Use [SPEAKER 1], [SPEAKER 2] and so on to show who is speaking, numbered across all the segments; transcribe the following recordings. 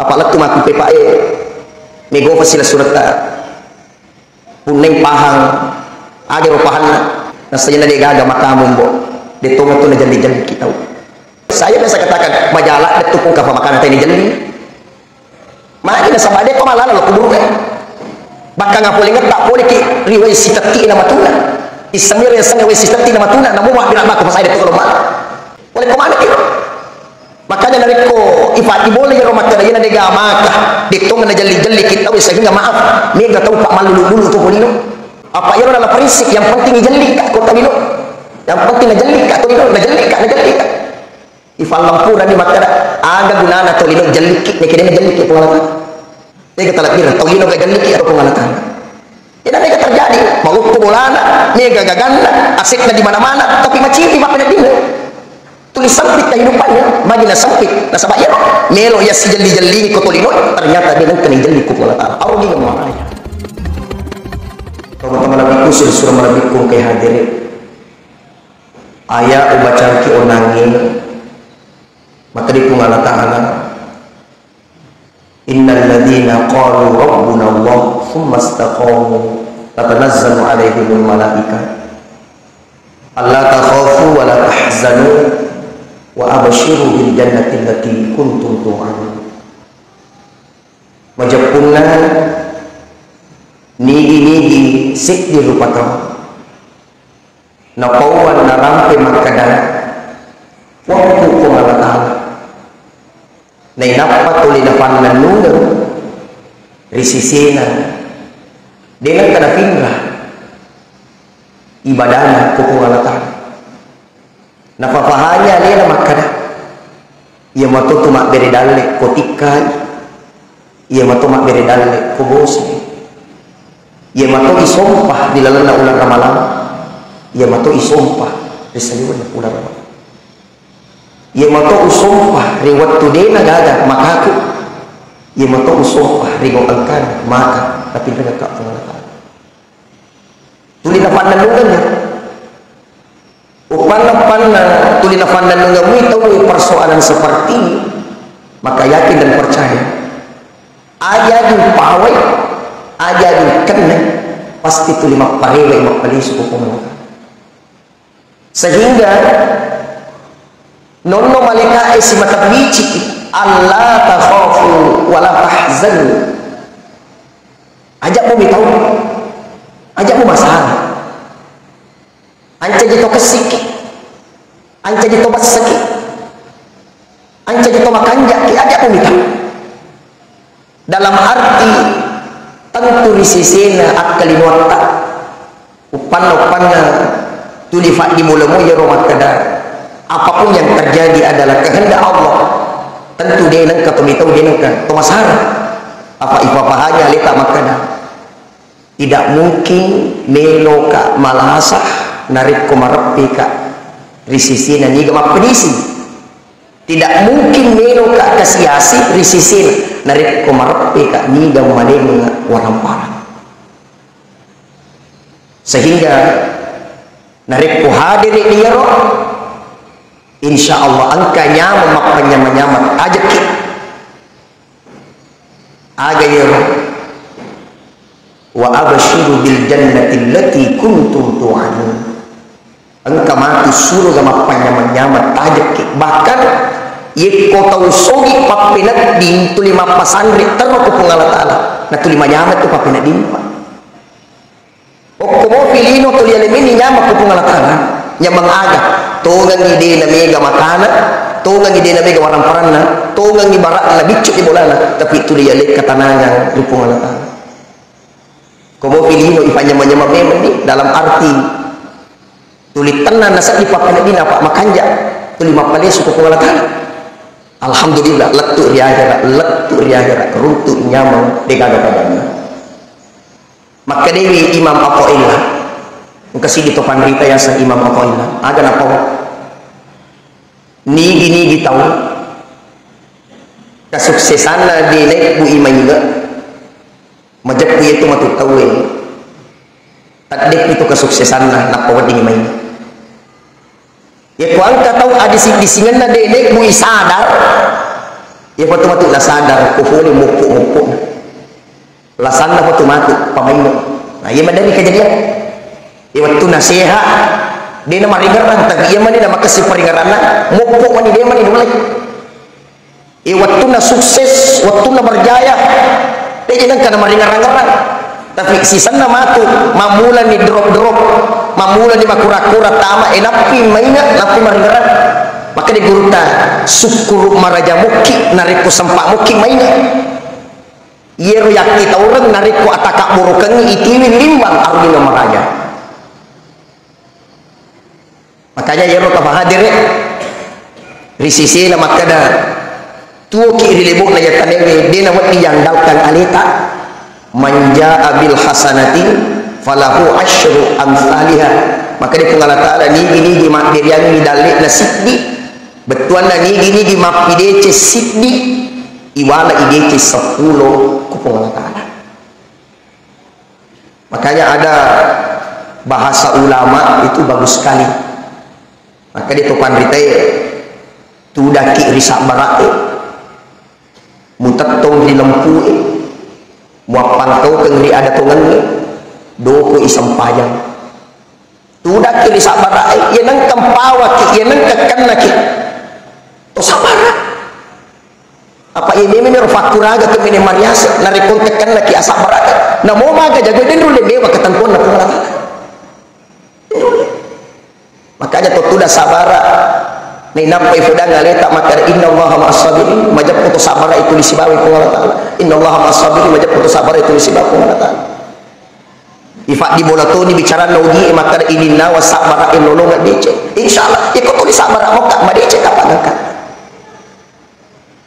[SPEAKER 1] apalagi tu maku pepa e mego fasila surata puneng pahang. Age ro pahan na saya na gaga makamun bo de tonga tu na jali jali kita saya biasa katakan majalah de tupung ka makanan tani jali Mari na sabade ko malala lo kubur kan nga puli nga tak puli ki riway sitati na matuna isamir yang sangat sitati na matuna namu ma bila mako pasai de to rumah. Oleh ke mana ki makanya dari ko ifati boleh ya rumah tera yana dega maka ditung na jali jali kita wis sehingga maaf. Ni enggak tahu pak malu dulu tuh polino apa ya adalah prinsip yang penting jali kak ko tabino yang penting jali kak to na jali kak na jali kak ifal lampu dan di matera aga gunana to lino jali kik ne kene jali kik pengalaman dia kata lakir to lino ga jali kik atau pengalaman ini mereka terjadi. Mau kumulana mega gaganda asiknya di mana-mana tapi maciri makanya dia tulis sempit kehidupannya magina sempit. Nasabah ya melo ya si jeli jeli ko tolino ternyata dia nang jeli ko Allah taala. Arugi ng mga teman-teman nabi ku sur surah nabi ku kay hadirin aya ubacan ki onangin maka di kung Allah taala innal ladina qalu rabbuna Allah thumma istaqamu tatanazzalu alaihimul malaika. Alla takhafu wa la tahzanu wa abashiru bil jannati allati kuntum tu'adun. Majapunna nigi-nigi sik di rupata na pauan na rampe makadana waktu ko ngalatala na inapa tuli na pananungan risisina dengan kana finra ibadana ko ko ngalatala nafafahanya dia na makada ia mato tumak bere dalle kotikai ia mato mak bere dalle kobosi ia mato isompah di lalana ular ramalan. Ia mato isompah di saliwan ular ramalan. Ia mato usompah ri waktu dena gaga makaku ia mato usompah ri angkan maka tapi dengan kak pengalatan tuli na pandanungan upana-upana tuli na pandanungan mo itaw persoalan seperti ini maka yakin dan percaya aja di pawai aja di kena pasti tuli maparewa mapalisu ko pumunta sehingga nono malika isi matabici Allah takhafu wala tahzanu. Ajak mo bitaw ajak mo masalah anca jito kesiki anca jito basaki anca jito makanja ki ajak mo bitaw dalam arti tentu risisena at kalinuata upan-upanna tulifat di mulamu ya romat kada apa pun yang terjadi adalah kehendak Allah. Tentu dia nang katumitaw dia nang tumasara apa ipapahanya lita makana tidak mungkin melo ka malasa narik ko marapi ka risisi na niga mapenisi tidak mungkin melo ka kasiasi narik ko marapi ka niga maling warang parang. Sehingga narik ko hadir di yaro insya Allah angkanya memakanya menyamat ajak kita aga yaro wa abashiru bil jannati allati kuntum tu'adun angka mati surga mapanya menyamat ajak kita bahkan ye kota usogi papinat di tu lima pasandri terno ko pungala taala. Na tu lima nyamat tu papinat dimpa o ko pilino tu liale mini nyamat ko pungala taala. Nyamang aga tungang ide na mega makana tungang ide na mega warang paranna tungang ibarat na bicuk di bolana tapi itu dia lek katanangan rupung Allah Ta'ala. Komo pilino ipanyama-nyama memang ni dalam arti tuli tenan di papana dina pak makanja tuli mapale suku Ta'ala Alhamdulillah letu di akhirat letu di akhirat runtuh nyamang di gada-gadanya maka dewi imam Apo'ilah kasi dito panrita yan sa imam Apo'ilah aga na po nigi nigi tahu kasuksesan na dinay bu imayla majak po ito matutaw eh tadip ito kasuksesan na napawad ng imayla ya po ang kataw adising disingan na dinay bu isadar ya patu matu la sadar ko fuli mupu mupu la sanda patu matu pamaino nah iya madani kejadian ya waktu nasihat dia nama ringaran tapi iya mana nama kasih peringaran mupu mani dia mani mulai ya waktu na sukses waktu na berjaya dia jangan kana maringaran tapi sisan na matu mamula ni drop drop mamula ni makura-kura tama enapi maingat napi maringaran maka di guruta syukur maraja muki nariku sempak muki mainnya yero yakti taurang nariku ataka murukan itiwi limbang arudina maraja. Makanya yero hadir risisi na makada tuo ki rilibuk na yatanewe di na wati yandalkan alita. Manja abil hasanati falahu asyru amsalihah. Maka di pengala ta'ala ni gini di mak diriang ni dalik na siddi betuan na ni gini di mapidece siddi iwala idece sepuluh kupung Allah makanya ada bahasa ulama itu bagus sekali. Maka dia topan rite tudaki risak barake mutatong di lempu muapan kau kengri ada tongan ni doko isam payang. Tudaki risak barake ia nang kempawa ki ia nang kekan lagi to sabara apa ini ini fakuraga ke mini marias nari kontekan lagi asak baraka na mo maga jago den rule dewa ketentuan na pengalang makanya to tuda sabara ni nampai fudang aleta maka inna allaha ma'as sabirin. Majab putu sabara itu disibawi pengalang ta'ala inna allaha ma'as sabirin. Majab putu sabara itu disibawi pengalang ta'ala Ifak di bola tu ni bicara nauji maka ini nawa sabara inolongan dece insyaallah ikut tulis sabara mokak ma dece kapan angkat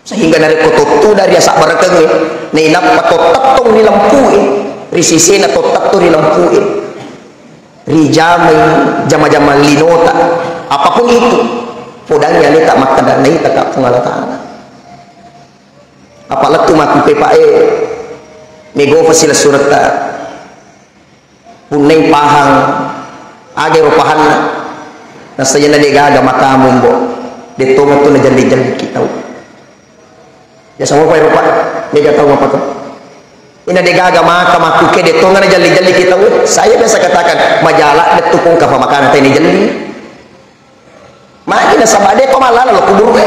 [SPEAKER 1] sehingga dari kototu dari asak barakang ni nap pato tatung ni lampui risisi na to tatu ni lampui rijamai jama-jama linota apa pun itu podangnya ni tak makan dan ni tak pengalatan apa letu maku pepae mego fasila surat punai pahang. Age ropahan na sayana de gaga makamumbo de tonga tu na jandi-jandi kita. Ya sama pa rupa mega tahu apa tuh ina de gaga maka maku ke de tonga jalli jalli kita. Saya biasa katakan majalah de tukung ka pamakan ini jalli makina sama de pamalala lo kubur we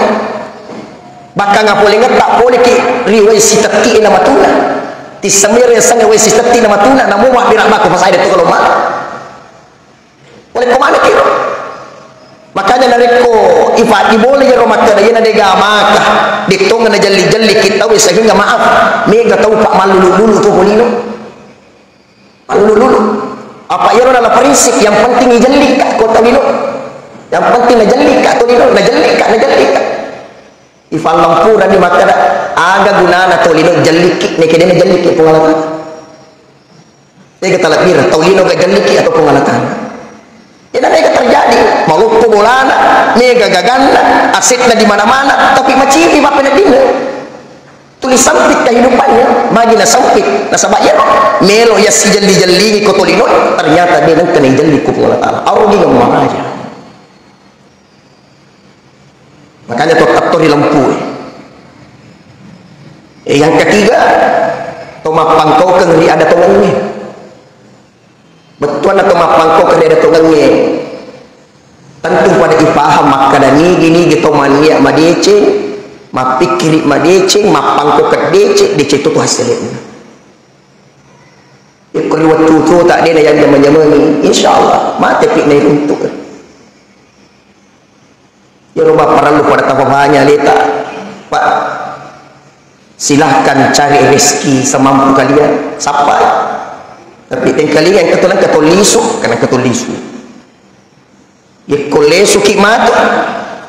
[SPEAKER 1] baka nga nga tak pole ki riway sitati ina matuna ti samir ya sanga way sitati ina matuna namu wa birak bako pasay de tukalo ma oleh kumana kiro makanya dari ko ifa boleh ya romak kada yana de gamaka ditong na jalli jalli kita we sehingga maaf. Mega tahu pak malulu dulu tuh polino malulu dulu apa ya adalah prinsip yang penting jalli kak kota lino yang penting na jalli kak to lino na jalli kak na kak ifa lampura di makada aga gunana to lino jalli ki ne kede na jalli ki pengalaman Ega talapir, taulino ga jalli ki atau pengalaman ini mereka terjadi. Maluku bolana mega gaganda asetnya di mana-mana tapi maciri apa nak dina tulis sempit kehidupannya bagi na sempit nasabak ya melo ya si jali jali kotolino ternyata dia nak kena jali ku Taala arudi yang aja makanya tuh taktor di lampu eh, yang ketiga tomah pangkau kengri ada tongengnya. Betuan atau mapangko kada ada tongangnya tentu pada ipaham maka dani gini gitu mania madece mapikiri madece mapangko kadece dece itu hasilnya. Ya kalau waktu itu tak ada yang zaman ini insyaallah. Mati pik naik untuk. Ya rumah perlu pada tafahannya leta pak silahkan cari rezeki semampu kalian. Sampai tapi yang kali yang ketulan ketulisu. Karena ketulisu. Ya kolesu kimat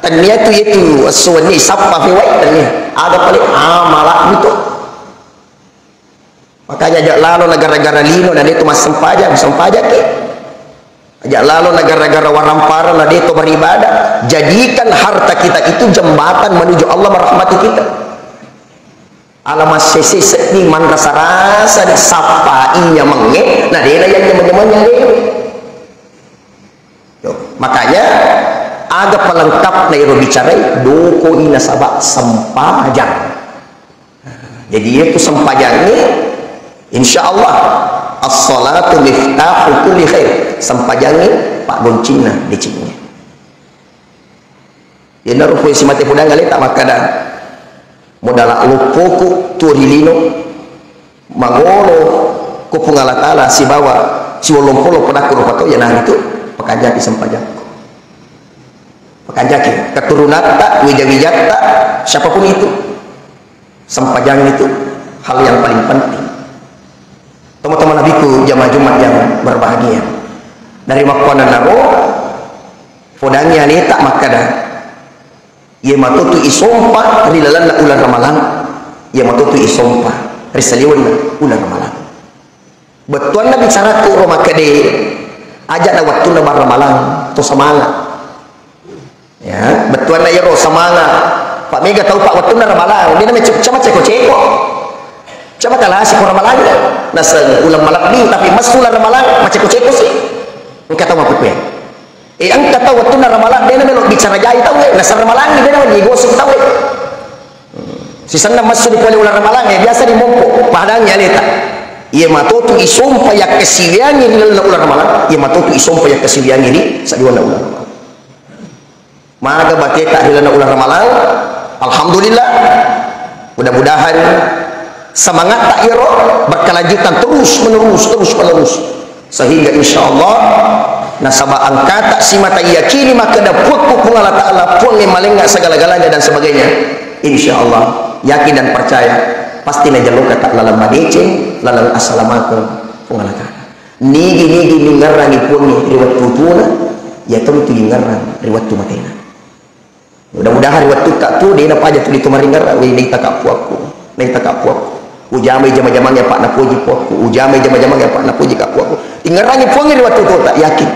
[SPEAKER 1] tanya tu itu aswani sapa fi wai? Tanya ada paling amalak itu makanya ajak lalu negara-negara lino dan itu mas sempajak sempajak ke? Ajak lalu negara-negara warampara dan itu beribadah. Jadikan harta kita itu jembatan menuju Allah merahmati kita alamat sesi seni man rasa rasa di sapa iya menge nah dia yang nyaman nyamannya dia. Makanya ada pelengkap na iro bicara doko ina sabak sempajang jadi itu sempajangi insya Allah as-salatu miftahu kulli khair. Sempajangi pak goncina di cingnya ya naruh si mati pudang gali tak makada modal lupuku turilino mangono ku pungalatala si bawa si wolong polo pada kurupato ya nah itu pekajaki sempajak. Kanjaki keturunan tak wijak tak siapa pun itu. Sempajang itu hal yang paling penting. Teman-teman nabiku jamaah jumat yang berbahagia. Dari makanan naro podangnya ni tak makada ia matutu isompa. Rilalan ular ramalan. Ia matutu isompa. Risaliwan ular ramalan. Betul nabi cara tu rumah kade ajak na waktu na ramalan. Tu semangat ya betul na yero samanga Pak Mega tahu Pak waktu na ramalan. Dia namanya cuma ceko ceko cuma kalah si ramalan. Nasal ulang malakni tapi mas ulang ramalan. Macam ceko sih. Engkau tahu apa ya eh engkau tahu waktu na ramalan. Dia namanya bicara jaya tahu ya nasal ramalan dia namanya digosok tahu ya si sana masuk di kuali ulang ramalan ya biasa di mompo padangnya leta. Ia matotu isompa ya kesiwiangi ni ulang ramalan. Ia matotu isompa ya kesiwiangi ni sa diwana ulang. Ramalan maka baki tak hilana ulah ramalan? Alhamdulillah. Mudah-mudahan semangat tak iro berkelanjutan terus menerus terus menerus sehingga insya Allah nasabah angkat tak si mata yakini maka dapat pun Allah Ta'ala pun yang malingga segala-galanya dan sebagainya. Insya Allah yakin dan percaya pasti najaluk kata lalam badece lalam assalamualaikum pun Allah Ta'ala. Nigi-nigi ningarangi pun ni riwat tutuna ya tentu ningarang riwat tumatena mudah-mudahan waktu tak tu dia nak aja tu itu maringar we ni tak apu aku ni tak apu aku ujamai jama-jama yang pak nak puji aku ujamai jama-jama yang pak nak puji aku aku tinggarannya puangi waktu tu tak yakin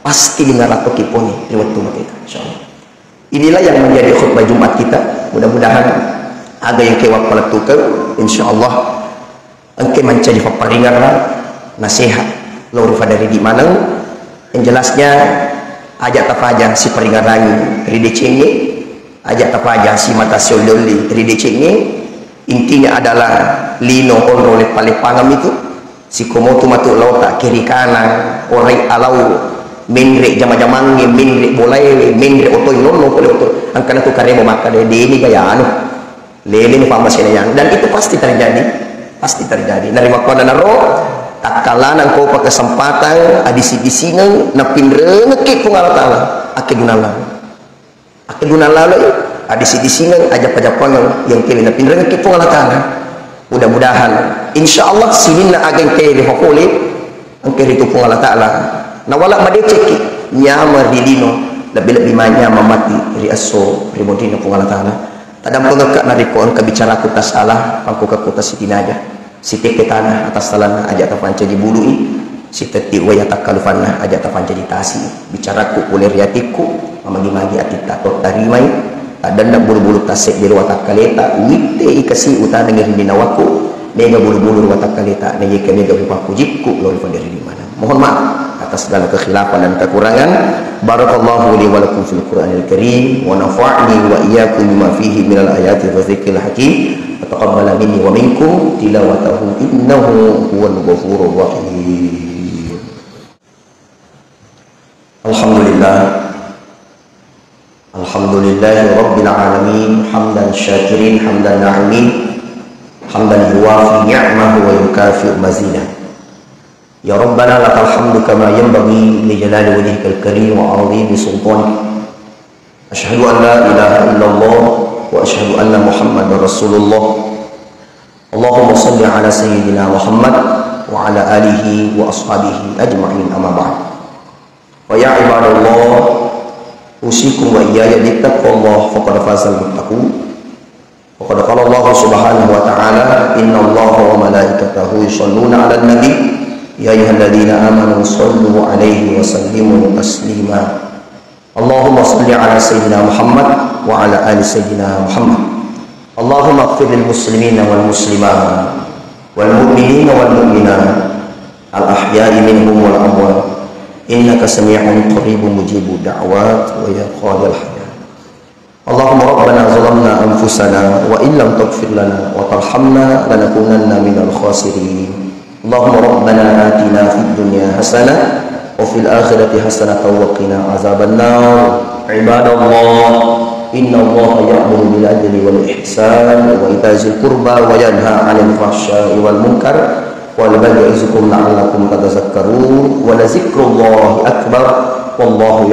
[SPEAKER 1] pasti dengar atau kiponi di waktu kita insyaallah. Inilah yang menjadi khutbah Jumat kita. Mudah-mudahan ada yang kewak pada tukar. Insyaallah engke mencari peringatan nasihat lalu dari di mana? Yang jelasnya ajak tafaja si peringatan ridi cengi ajak tafaja si mata siololi ridi cengi intinya adalah lino onro pale pangam itu. Si komotu matu lauta kiri kanan ore alau minre jama jamangi minre bolai minre oto nono kole oto angkana tu karemo maka de ini gaya anu. Lele ni pama yang dan itu pasti terjadi. Pasti terjadi. Dari makona naro tak kalah nang pakai kesempatan adisi disi nang napin rengekik pun Allah Taala akhir guna lalu akhir guna lalu adisi disi nang aja pajak pangang yang kiri napin rengekik pun Allah Taala mudah-mudahan. Insya Allah sini na agen kiri hokoli angker itu pun Allah Taala na wala madeceki nyamar di dino. Lebih-lebih manya mamati ri aso primodino pun Allah Taala. Tadam pengekak nariko angka bicara kutas salah. Pangku kutas sitinajah si teke tanah atas talana ajak tafanca di bului si teti waya takalufana ajak tafanca di tasi. Bicara ku kulir yatiku mamagi-magi ati tatok tarimai dan nak bulu-bulu tasik di ruang takaleta wite ikasi utana ngeri dinawaku mega bulu-bulu ruang takaleta nege ke mega bupaku jikku lori dari di mana. Mohon maaf atas segala kekhilafan dan kekurangan barakallahu li wa lakum fil qur'anil karim wa nafa'ni wa iyyakum bima fihi minal ayati wa dzikril hakim تقبل مني ومنكم تلاوته إنه هو الغفور الرحيم الحمد لله الحمد لله رب العالمين حمدا شاكرين حمدا ناعمين حمدا يوافي نعمه ويكافئ مزيدا يا ربنا لك الحمد كما ينبغي لجلال وجهك الكريم وعظيم سلطانك. أشهد أن لا إله إلا الله وأشهد أن محمد رسول الله. اللهم صل على سيدنا محمد وعلى آله وأصحابه أجمعين أما بعد. ويا عباد الله أوصيكم وإياي بتقوى الله فقد فاز المتقون. وقد قال الله سبحانه وتعالى إن الله وملائكته يصلون على النبي. يا أيها الذين آمنوا صلوا عليه وسلموا تسليما اللهم صل على سيدنا محمد وعلى آل سيدنا محمد اللهم اغفر للمسلمين والمسلمات والمؤمنين والمؤمنات الأحياء منهم والأموات إنك سميع قريب مجيب الدعوات ويا قاضي الحياة اللهم ربنا ظلمنا أنفسنا وإن لم تغفر لنا وترحمنا لنكونن من الخاسرين Allahumma rabbana atina fid dunya hasanah wa fil akhirati hasanah wa qina azaban nar. Inna Allah ya'muru bil adli wal wa ita'i dzil wa yanha 'anil fahsya'i wal munkar wa lil ya'izukum la'allakum tadhakkarun akbar wallahu.